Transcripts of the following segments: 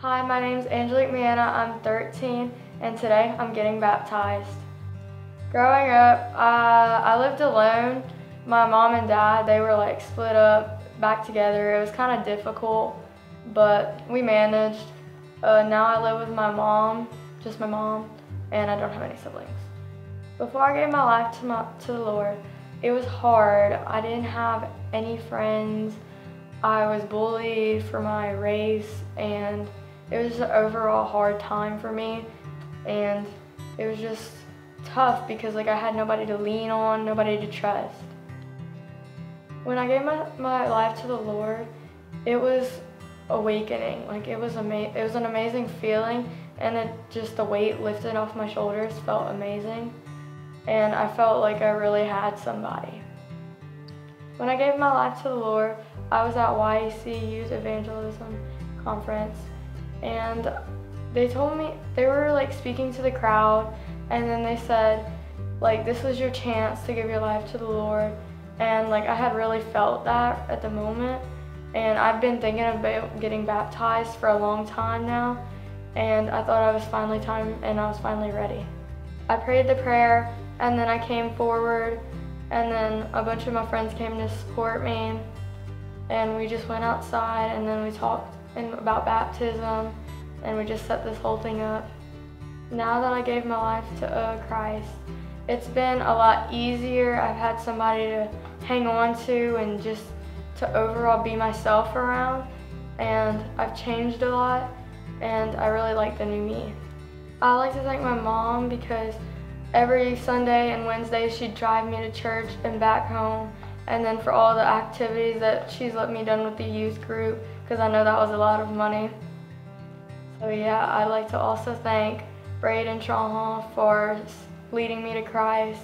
Hi, my name is Angelique Miana. I'm 13 and today I'm getting baptized. Growing up, uh, I lived alone. My mom and dad, they were like split up, back together. It was kind of difficult, but we managed. Uh, now I live with my mom, just my mom, and I don't have any siblings. Before I gave my life to, my, to the Lord, it was hard. I didn't have any friends. I was bullied for my race and it was just an overall hard time for me and it was just tough because like I had nobody to lean on, nobody to trust. When I gave my, my life to the Lord, it was awakening. Like it was ama- it was an amazing feeling and it just the weight lifted off my shoulders felt amazing and I felt like I really had somebody. When I gave my life to the Lord, I was at YEC Youth Evangelism Conference and they told me, they were like speaking to the crowd and then they said, like, this was your chance to give your life to the Lord. And like, I had really felt that at the moment. And I've been thinking about getting baptized for a long time now. And I thought I was finally time and I was finally ready. I prayed the prayer and then I came forward and then a bunch of my friends came to support me and we just went outside and then we talked about baptism and we just set this whole thing up. Now that I gave my life to uh, Christ, it's been a lot easier. I've had somebody to hang on to and just to overall be myself around and I've changed a lot and I really like the new me. I like to thank my mom because every Sunday and Wednesday she'd drive me to church and back home and then for all the activities that she's let me done with the youth group because I know that was a lot of money. So yeah, I'd like to also thank Braden Trahan for leading me to Christ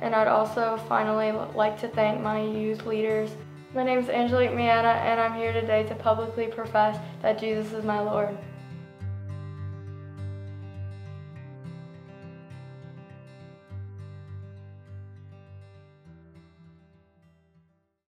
and I'd also finally like to thank my youth leaders. My name is Angelique Miana and I'm here today to publicly profess that Jesus is my Lord.